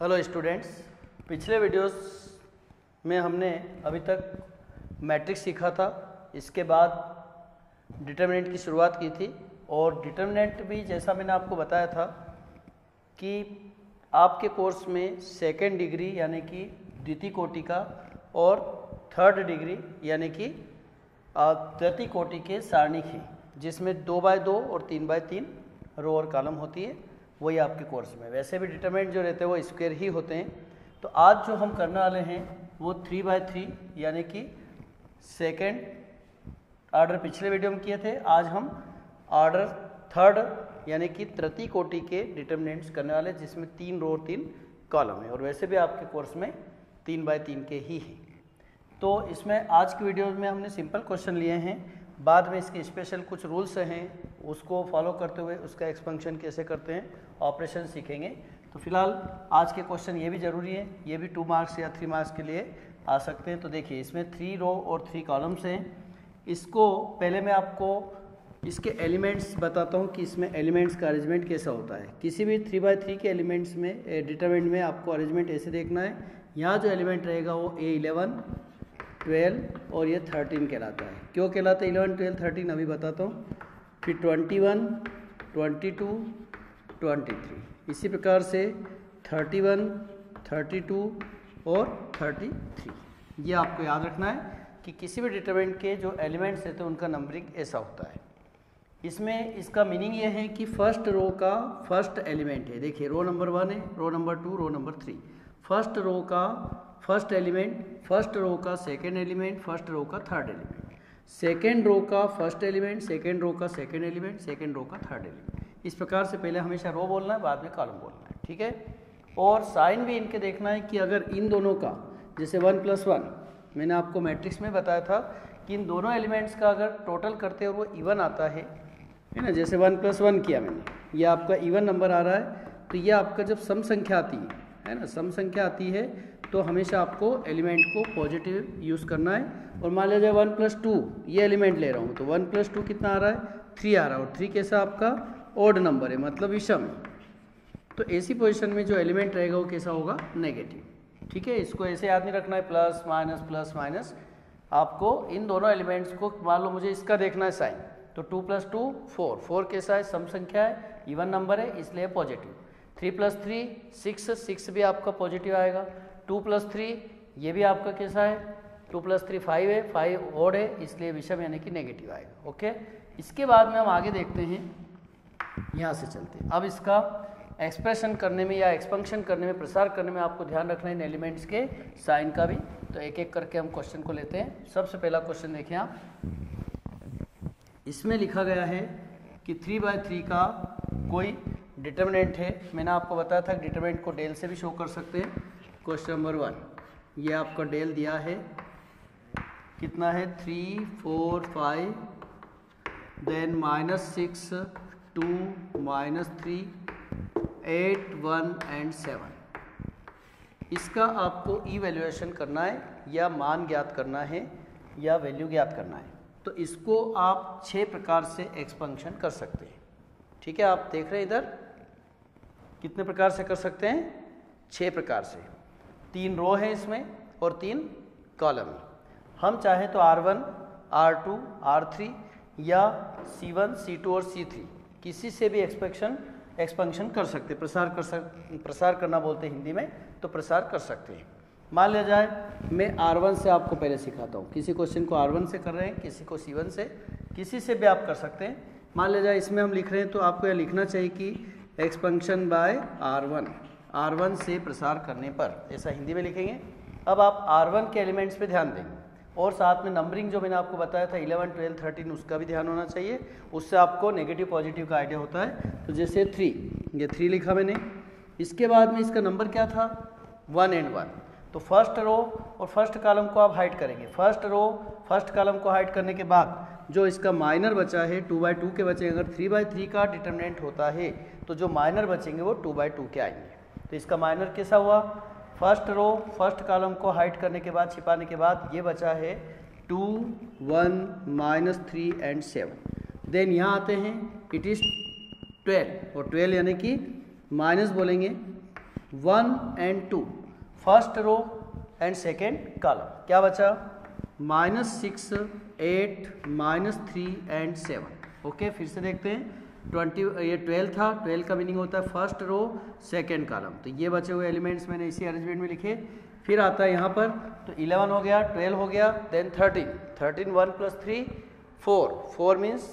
Hello students पिछले videos में हमने अभी तक मैट्रिक्स सीखा था। इसके बाद डिटर्मिनेंट की शुरुआत की थी। और डिटर्मिनेंट भी जैसा मैंने आपको बताया था कि आपके कोर्स में सेकेंड डिग्री यानी कि द्वितीय कोटि का और थर्ड डिग्री यानी कि तृतीय कोटि के सारणिक हैं, जिसमें दो बाय दो और तीन बाय तीन रो और कॉलम होती है। वही आपके कोर्स में। वैसे भी डिटरमेंट जो रहते हैं, वो स्क्वेयर ही होते हैं। तो आज जो हम करने वाले हैं, वो थ्री बाय थ्री यानी कि सेकेंड ऑर्डर पिछले वीडियो में किए थे, आज हम ऑर्डर थर्ड यानी कि तृतीय कोटि के डिटर्मिनेंट्स करने वाले जिसमें तीन रो तीन कॉलम है। और वैसे भी आपके कोर्स में तीन बाय तीन के ही हैं। तो इसमें आज की वीडियो में हमने सिंपल क्वेश्चन लिए हैं। बाद में इसके स्पेशल कुछ रूल्स हैं, उसको फॉलो करते हुए उसका एक्सपेंशन कैसे करते हैं ऑपरेशन सीखेंगे। तो फ़िलहाल आज के क्वेश्चन ये भी ज़रूरी है, ये भी टू मार्क्स या थ्री मार्क्स के लिए आ सकते हैं। तो देखिए, इसमें थ्री रो और थ्री कॉलम्स हैं। इसको पहले मैं आपको इसके एलिमेंट्स बताता हूँ कि इसमें एलिमेंट्स का अरेंजमेंट कैसा होता है। किसी भी थ्री बाई थ्री के एलिमेंट्स में डिटरमेंट में आपको अरेंजमेंट ऐसे देखना है। यहाँ जो एलिमेंट रहेगा वो ए इलेवन ट्वेल्व और ये थर्टीन कहलाता है। क्यों कहलाता है? इलेवन, ट्वेल्व, थर्टीन, अभी बताता हूँ। फिर twenty one, twenty two, twenty three. इसी प्रकार से थर्टी वन, थर्टी टू और थर्टी थ्री। ये आपको याद रखना है कि किसी भी डिटर्मेंट के जो एलिमेंट्स हैं उनका नंबरिंग ऐसा होता है। इसमें इसका मीनिंग ये है कि फ़र्स्ट रो का फ़र्स्ट एलिमेंट है। देखिए रो नंबर वन है row number two row number three first row का फ़र्स्ट एलिमेंट, फ़र्स्ट रो का सेकेंड एलिमेंट फ़र्स्ट रो का थर्ड एलिमेंट सेकेंड रो का फ़र्स्ट एलिमेंट सेकेंड रो का सेकेंड एलिमेंट सेकेंड रो का third element इस प्रकार से पहले हमेशा रो बोलना है, बाद में कॉलम बोलना है, ठीक है? और साइन भी इनके देखना है कि अगर इन दोनों का, जैसे वन प्लस वन मैंने आपको मैट्रिक्स में बताया था कि इन दोनों एलिमेंट्स का अगर टोटल करते और वो इवन आता है है ना? जैसे वन प्लस वन किया मैंने, ये आपका इवन नंबर आ रहा है तो ये आपका जब सम संख्या आती है है ना? सम संख्या आती है तो हमेशा आपको एलिमेंट को पॉजिटिव यूज़ करना है। और मान लीजिए वन प्लस टू ये एलिमेंट ले रहा हूँ तो वन प्लस टू कितना आ रहा है? थ्री आ रहा है। और थ्री कैसा आपका? ओड नंबर है मतलब विषम। तो ऐसी पोजिशन में जो एलिमेंट रहेगा, वो कैसा होगा? नेगेटिव ठीक है, इसको ऐसे याद नहीं रखना है प्लस माइनस प्लस माइनस आपको इन दोनों एलिमेंट्स को, मान लो मुझे इसका देखना है साइन तो two plus two four four कैसा है? सम संख्या है इवन नंबर है, इसलिए positive three plus three six six भी आपका पॉजिटिव आएगा। टू प्लस थ्री, ये भी आपका कैसा है? टू प्लस थ्री फाइव है, फाइव ओड है, इसलिए विषम यानी कि नेगेटिव आएगा, ओके? इसके बाद में हम आगे देखते हैं, यहाँ से चलते हैं। अब इसका एक्सप्रेशन करने में या एक्सपंक्शन करने में, प्रसार करने में आपको ध्यान रखना है इन एलिमेंट्स के साइन का भी। तो एक एक करके हम क्वेश्चन को लेते हैं। सबसे पहला क्वेश्चन देखें आप। इसमें लिखा गया है कि थ्री बाय थ्री का कोई डिटर्मिनेंट है। मैंने आपको बताया था डिटर्मिनेंट को डेल से भी शो कर सकते हैं। क्वेश्चन नंबर वन, ये आपका डेल दिया है। कितना है? Three, four, five, then minus six, two, minus three, eight, one, and seven. इसका आपको इवेल्युएशन करना है, या मान ज्ञात करना है, या वैल्यू ज्ञात करना है। तो इसको आप छः प्रकार से एक्सपेंशन कर सकते हैं। ठीक है, आप देख रहे हैं इधर? कितने प्रकार से कर सकते हैं? छः प्रकार से। तीन रो है इसमें और तीन कॉलम। हम चाहें तो R1, R2, R3 या C1, C2 और C3 किसी से भी एक्सपेक्शन एक्सपेंशन कर सकते प्रसार कर सक प्रसार करना बोलते हैं हिंदी में तो प्रसार कर सकते हैं। मान लिया जाए मैं R1 से आपको पहले सिखाता हूँ। किसी क्वेश्चन को R1 से कर रहे हैं किसी को C1 से। किसी से भी आप कर सकते हैं। मान लिया जाए इसमें हम लिख रहे हैं तो आपको यह लिखना चाहिए कि एक्सपेंशन बाय R1 R1 से प्रसार करने पर ऐसा हिंदी में लिखेंगे। अब आप R1 के एलिमेंट्स पे ध्यान देंगे। और साथ में नंबरिंग जो मैंने आपको बताया था 11, 12, 13 उसका भी ध्यान होना चाहिए। उससे आपको नेगेटिव पॉजिटिव का आइडिया होता है। तो जैसे थ्री ये थ्री लिखा मैंने। इसके बाद में इसका नंबर क्या था? वन एंड वन तो फ़र्स्ट रो और फ़र्स्ट कॉलम को आप हाइड करेंगे। फ़र्स्ट रो फ़र्स्ट कॉलम को हाइड करने के बाद जो इसका माइनर बचा है टू बाई टू के बचेंगे अगर थ्री बाई थ्री का डिटर्मिनेंट होता है तो जो माइनर बचेंगे वो टू बाई टू के आएँगे। तो इसका माइनर कैसा हुआ? फ़र्स्ट रो फ़र्स्ट कॉलम को हाइड करने के बाद, छिपाने के बाद ये बचा है two one minus three and seven then यहाँ आते हैं इट इज़ ट्वेल्व और ट्वेल्व यानी कि माइनस बोलेंगे one and two first row and second column क्या बचा? Minus six eight minus three and seven okay फिर से देखते हैं। ट्वेंटी, ये ट्वेल्व था, ट्वेल्व का मीनिंग होता है फ़र्स्ट रो, सेकेंड कॉलम। तो ये बचे हुए एलिमेंट्स मैंने इसी अरेंजमेंट में लिखे। फिर आता है यहाँ पर तो इलेवन हो गया, ट्वेल्व हो गया then thirteen thirteen one plus three four four means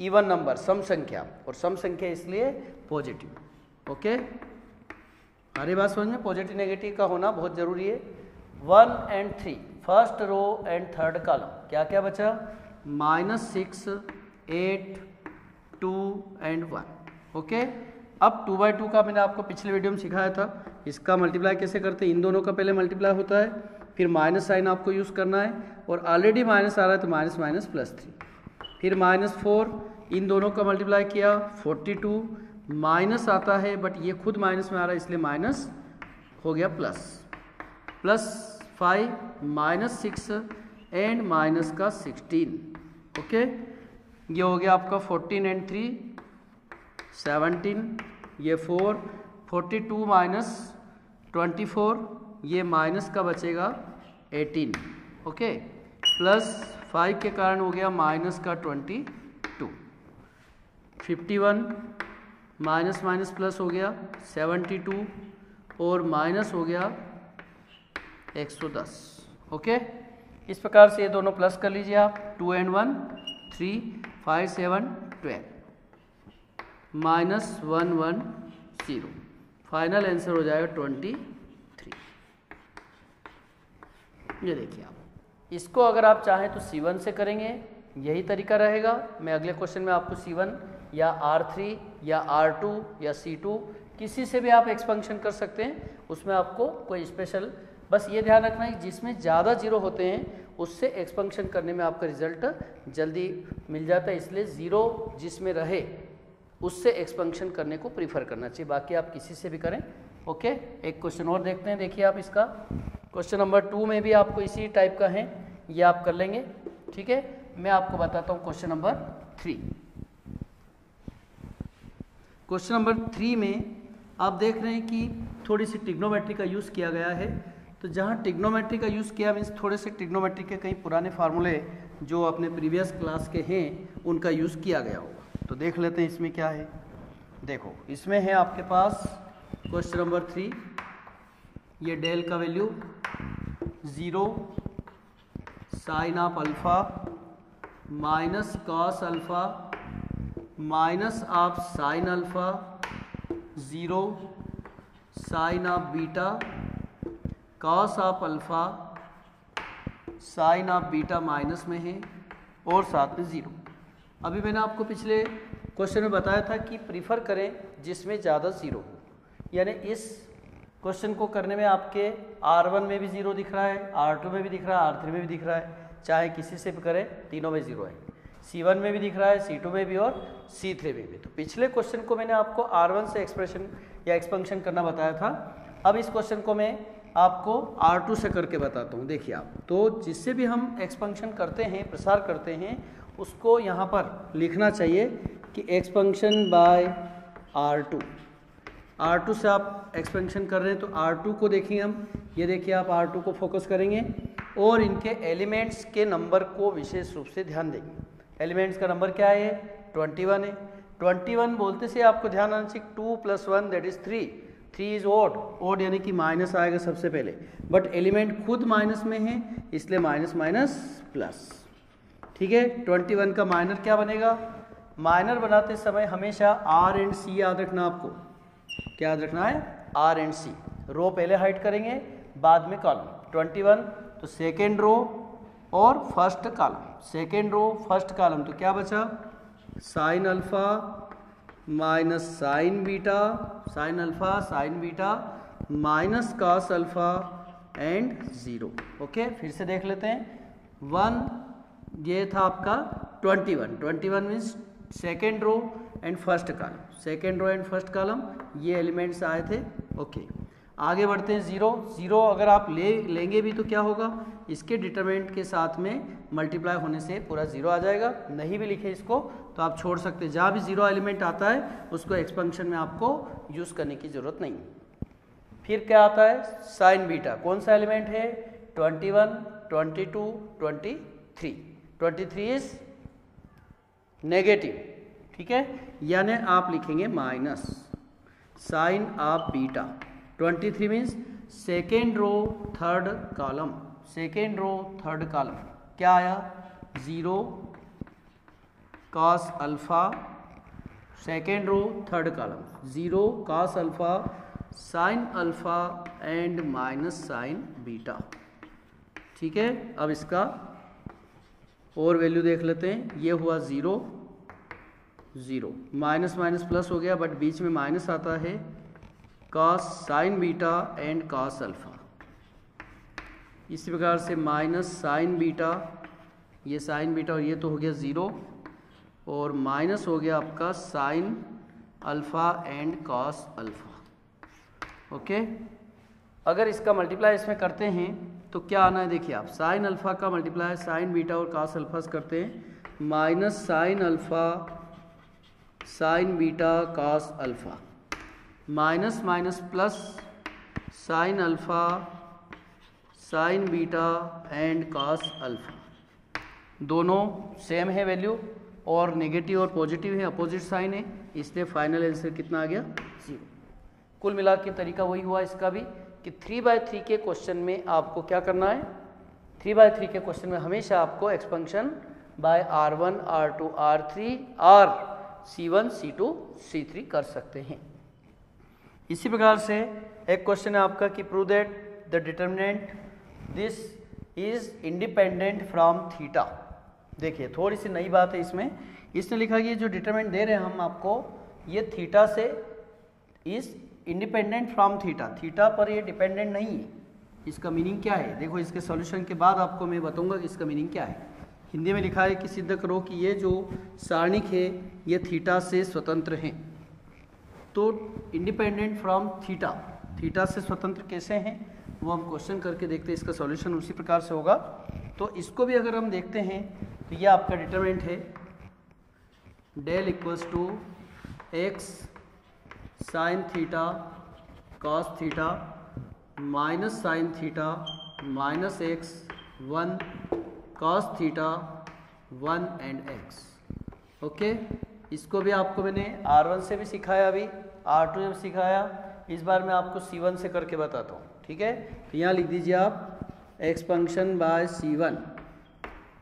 even number सम संख्या। और सम संख्या इसलिए पॉजिटिव ओके हमारी बात समझ में? पॉजिटिव नेगेटिव का होना बहुत ज़रूरी है। One and three first row and third column क्या क्या बचा? Minus six eight two and one okay अब टू बाई टू का मैंने आपको पिछले वीडियो में सिखाया था, इसका मल्टीप्लाई कैसे करते हैं? इन दोनों का पहले मल्टीप्लाई होता है, फिर माइनस साइन आपको यूज़ करना है, और ऑलरेडी माइनस आ रहा है तो माइनस माइनस प्लस थ्री फिर माइनस फोर इन दोनों का मल्टीप्लाई किया फोर्टी टू माइनस आता है बट ये खुद माइनस में आ रहा है, इसलिए माइनस हो गया plus plus five minus six and minus का सिक्सटीन ओके ये हो गया आपका फोर्टीन एंड थ्री, सेवनटीन, ये four, forty two minus twenty four, ये माइनस का बचेगा एटीन, ओके? प्लस फाइव के कारण हो गया माइनस का twenty two, fifty one, minus minus plus हो गया सेवेंटी टू, और माइनस हो गया एक सौ दस, ओके? इस प्रकार से ये दोनों प्लस कर लीजिए आप, two and one, three five seven twelve minus one one zero final answer हो जाएगा ट्वेंटी थ्री ये देखिए आप। इसको अगर आप चाहें तो सी वन से करेंगे। यही तरीका रहेगा। मैं अगले क्वेश्चन में आपको सी वन या आर थ्री या आर टू या सी टू किसी से भी आप एक्सपेंशन कर सकते हैं। उसमें आपको कोई स्पेशल बस ये ध्यान रखना है जिसमें ज़्यादा ज़ीरो होते हैं उससे एक्सपेंशन करने में आपका रिज़ल्ट जल्दी मिल जाता है, इसलिए ज़ीरो जिसमें रहे, उससे एक्सपेंशन करने को प्रीफर करना चाहिए। बाकी आप किसी से भी करें ओके एक क्वेश्चन और देखते हैं, देखिए आप इसका। क्वेश्चन नंबर टू में भी आपको इसी टाइप का है, ये आप कर लेंगे, ठीक है? मैं आपको बताता हूँ question number three question number three में आप देख रहे हैं कि थोड़ी सी टिग्नोमेट्री का यूज़ किया गया है। तो जहाँ टिग्नोमेट्री का यूज़ किया, मीन्स थोड़े से टिग्नोमेट्री के कई पुराने फार्मूले जो अपने प्रीवियस क्लास के हैं, उनका यूज़ किया गया होगा। तो देख लेते हैं इसमें क्या है। देखो, इसमें है आपके पास क्वेश्चन नंबर थ्री। ये डेल का value zero, sine of alpha, minus cos alpha, minus of sine alpha, zero, sine of beta cos of alpha sine of beta minus में है और साथ में ज़ीरो अभी मैंने आपको पिछले क्वेश्चन में बताया था कि प्रीफर करें जिसमें ज़्यादा ज़ीरो हो। यानी इस क्वेश्चन को करने में आपके R1 में भी ज़ीरो दिख रहा है R2 में भी दिख रहा है R3 में भी दिख रहा है। चाहे किसी से भी करें, तीनों में ज़ीरो है। C1 में भी दिख रहा है C2 में भी और C3 में भी। तो पिछले क्वेश्चन को मैंने आपको R1 से एक्सप्रेशन या एक्सपेंशन करना बताया था। अब इस क्वेश्चन को मैं आपको R2 से करके बताता हूँ। देखिए आप तो जिससे भी हम एक्सपंक्शन करते हैं, प्रसार करते हैं, उसको यहाँ पर लिखना चाहिए कि एक्सपंक्शन बाय R2 R2 से आप एक्सपेंशन कर रहे हैं तो R2 को देखेंगे हम। ये देखिए आप R2 को फोकस करेंगे और इनके एलिमेंट्स के नंबर को विशेष रूप से ध्यान देंगे। एलिमेंट्स का नंबर क्या है? ट्वेंटी वन है। ट्वेंटी वन बोलते से आपको ध्यान आना चाहिए two plus one that is three three is odd odd यानी कि माइनस आएगा सबसे पहले। बट एलिमेंट खुद माइनस में है, इसलिए माइनस माइनस प्लस ठीक है? ट्वेंटी वन का माइनर क्या बनेगा? माइनर बनाते समय हमेशा आर एंड सी याद रखना आपको। क्या याद रखना है? आर एंड सी रो पहले हाइट करेंगे, बाद में कॉलम ट्वेंटी वन तो सेकेंड रो और first column second row first column तो क्या बचा? Sine alpha minus sine beta, sine alpha, sine beta, minus cos alpha and zero. Okay, फिर से देख लेते हैं। वन, ये था आपका twenty one. Twenty one means second row and first column second row and first column ये elements आए थे। ओके। okay. आगे बढ़ते हैं ज़ीरो ज़ीरो अगर आप ले लेंगे भी तो क्या होगा? इसके डिटरमिनेंट के साथ में मल्टीप्लाई होने से पूरा ज़ीरो आ जाएगा। नहीं भी लिखे इसको तो आप छोड़ सकते हैं। जहाँ भी ज़ीरो एलिमेंट आता है उसको एक्सपेंशन में आपको यूज़ करने की ज़रूरत नहीं। फिर क्या आता है? साइन बीटा कौन सा एलिमेंट है? 21, 22, 23 23 इज़ नेगेटिव ठीक है? यानी आप लिखेंगे minus sine of beta 23 means second row third column second row third column क्या आया? Zero cos alpha second row third column zero cos alpha sine alpha and minus sine beta ठीक है? अब इसका और वैल्यू देख लेते हैं। ये हुआ zero zero minus minus plus हो गया बट बीच में माइनस आता है। Cos sine beta and cos alpha इसी प्रकार से माइनस साइन बीटा ये साइन बीटा और ये तो हो गया ज़ीरो और माइनस हो गया आपका sine alpha and cos alpha okay अगर इसका मल्टीप्लाई इसमें करते हैं तो क्या आना है देखिए आप साइन अल्फ़ा का मल्टीप्लाई साइन बीटा और कास अल्फ़ा करते हैं minus sine alpha sine beta cos alpha minus minus plus sine alpha, sine beta and cos alpha. दोनों सेम है वैल्यू, और नेगेटिव और पॉजिटिव है, अपोजिट साइन है। इसलिए फाइनल आंसर कितना आ गया? ज़ीरो। कुल मिला के तरीका वही हुआ इसका भी, कि थ्री बाय थ्री के क्वेश्चन में आपको क्या करना है? थ्री बाय थ्री के क्वेश्चन में हमेशा आपको expansion by R one, R two, R three, R C one, C two, C three कर सकते हैं। इसी प्रकार से एक क्वेश्चन है आपका कि prove that the determinant this is independent from theta देखिए थोड़ी सी नई बात है इसमें। इसने लिखा कि जो डिटर्मिनेंट दे रहे हैं हम आपको, ये थीटा से is independent from theta theta पर ये डिपेंडेंट नहीं। है इसका मीनिंग क्या है? देखो, इसके सॉल्यूशन के बाद आपको मैं बताऊँगा कि इसका मीनिंग क्या है। हिंदी में लिखा है कि सिद्ध करो कि ये जो सारणिक है, ये थीटा से स्वतंत्र हैं। तो इंडिपेंडेंट फ्रॉम थीटा थीटा से स्वतंत्र कैसे हैं? वो हम क्वेश्चन करके देखते हैं, इसका सॉल्यूशन उसी प्रकार से होगा। तो इसको भी अगर हम देखते हैं तो ये आपका डिटरमेंट है। Del equals to x sine theta cos theta minus sine theta minus x one cos theta one and x okay इसको भी आपको मैंने आर वन से भी सिखाया अभी R2 टू से सिखाया, इस बार मैं आपको सी वन से करके बताता हूँ, ठीक है? तो यहाँ लिख दीजिए आप एक्सपंक्शन बाय सी वन।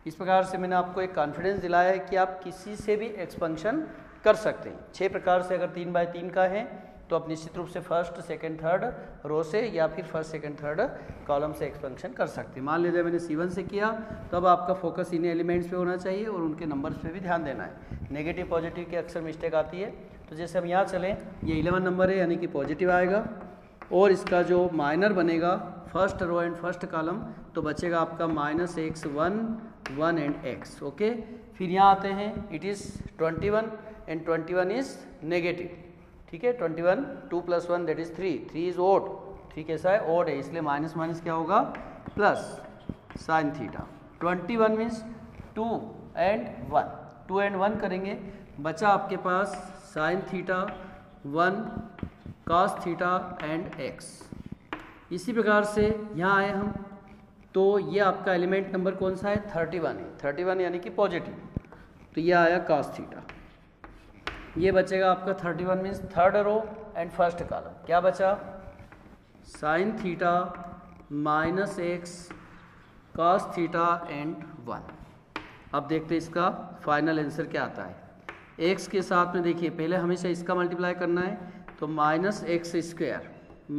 इस प्रकार से मैंने आपको एक कॉन्फिडेंस दिलाया है कि आप किसी से भी एक्सपंक्शन कर सकते हैं। छः प्रकार से अगर तीन बाय तीन का है तो आप निश्चित रूप से फ़र्स्ट सेकंड थर्ड रो से या फिर फ़र्स्ट सेकंड थर्ड कॉलम से एक्सपेंशन कर सकते हैं। मान लीजिए मैंने सी से किया तो अब आपका फोकस इन एलिमेंट्स पे होना चाहिए और उनके नंबर्स पे भी ध्यान देना है। नेगेटिव पॉजिटिव की अक्सर मिस्टेक आती है। तो जैसे हम यहाँ चलें, ये इलेवन नंबर है, यानी कि पॉजिटिव आएगा और इसका जो माइनर बनेगा first row and first column तो बचेगा आपका minus x one one and x okay फिर यहाँ आते हैं it is twenty one and twenty one is negative ठीक है twenty one two plus one that is three three is odd three कैसा है ओड है, इसलिए माइनस माइनस क्या होगा? Plus sine theta twenty one means two and one two and one करेंगे. बचा आपके पास sine theta one cos theta and x इसी प्रकार से यहाँ आए हम. तो ये आपका एलिमेंट नंबर कौन सा है? थर्टी वन है थर्टी वन यानी कि पॉजिटिव तो ये आया कास थीटा ये बचेगा आपका thirty one means third row and first column क्या बचा? Sine theta minus x cos theta and one अब देखते हैं इसका फाइनल आंसर क्या आता है. एक्स के साथ में देखिए, पहले हमेशा इसका मल्टीप्लाई करना है तो minus x square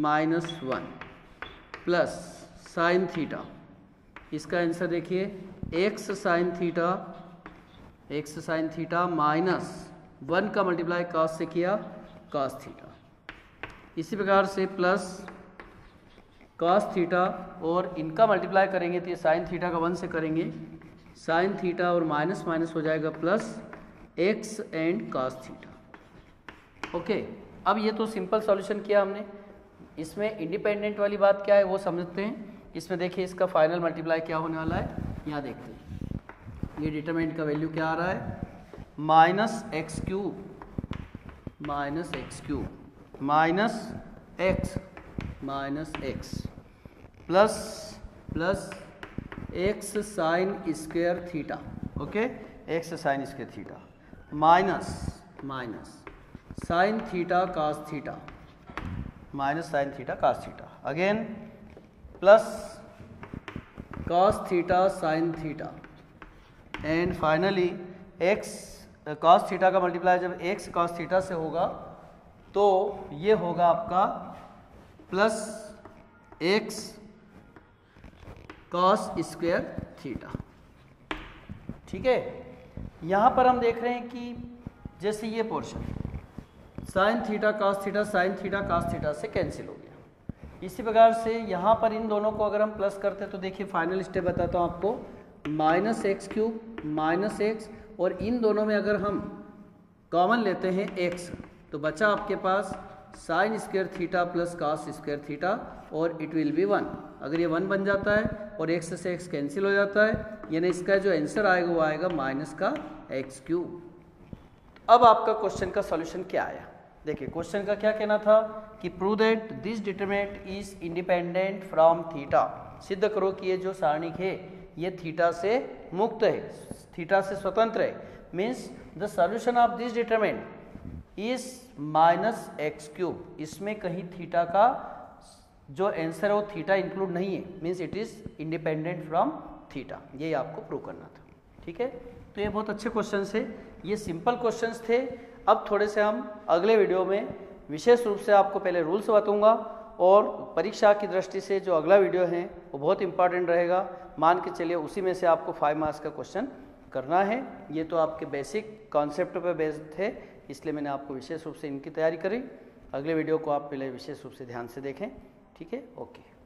minus one plus sine theta इसका आंसर देखिए x sine theta x sine theta minus one का मल्टीप्लाई कास से किया कास थीटा इसी प्रकार से प्लस कास थीटा और इनका मल्टीप्लाई करेंगे तो ये साइन थीटा का वन से करेंगे। साइन थीटा और माइनस माइनस हो जाएगा plus x and cos theta okay अब ये तो सिंपल सॉल्यूशन किया हमने। इसमें इंडिपेंडेंट वाली बात क्या है वो समझते हैं। इसमें देखिए इसका फाइनल मल्टीप्लाई क्या होने वाला है, यहाँ देखते हैं। ये डिटरमेंट का वैल्यू क्या आ रहा है? Minus x cube minus x cube minus x minus x plus plus x sine square theta okay x sine square theta minus minus sine theta cos theta minus sine theta cos theta again plus cos theta sine theta and finally cos theta का multiply जब x cos theta से होगा तो ये होगा आपका plus x cos square theta ठीक है? यहाँ पर हम देख रहे हैं कि जैसे ये portion sine theta cos theta sine theta cos theta से कैंसिल हो गया। इसी प्रकार से यहाँ पर इन दोनों को अगर हम प्लस करते हैं तो देखिए फाइनल स्टेप बताता हूँ आपको। Minus x cube minus x और इन दोनों में अगर हम कॉमन लेते हैं एक्स तो बचा आपके पास sine square theta plus cos square theta और इट विल बी वन अगर ये वन बन जाता है और एक्स से एक्स कैंसिल हो जाता है, यानी इसका जो आंसर आएगा, वो आएगा माइनस का एक्स क्यूब अब आपका क्वेश्चन का सॉल्यूशन क्या आया? देखिए क्वेश्चन का क्या कहना था कि prove that this determinant is independent from theta सिद्ध करो कि ये जो सारणिक है ये थीटा से मुक्त है थीटा से स्वतंत्र है। Means the solution of this determinant is minus x cube इसमें कहीं थीटा का जो आंसर है वो थीटा इंक्लूड नहीं है। Means it is independent from theta ये आपको प्रूव करना था। ठीक है? तो ये बहुत अच्छे क्वेश्चन है ये सिंपल क्वेश्चन थे। अब थोड़े से हम अगले वीडियो में विशेष रूप से आपको पहले रूल्स बताऊँगा। और परीक्षा की दृष्टि से जो अगला वीडियो है, वो बहुत इंपॉर्टेंट रहेगा। मान के चलिए, उसी में से आपको फाइव मार्क्स का क्वेश्चन करना है। ये तो आपके बेसिक कॉन्सेप्ट पर बेस्ड थे इसलिए मैंने आपको विशेष रूप से इनकी तैयारी करी। अगले वीडियो को आप पहले विशेष रूप से ध्यान से देखें। ठीक है? ओके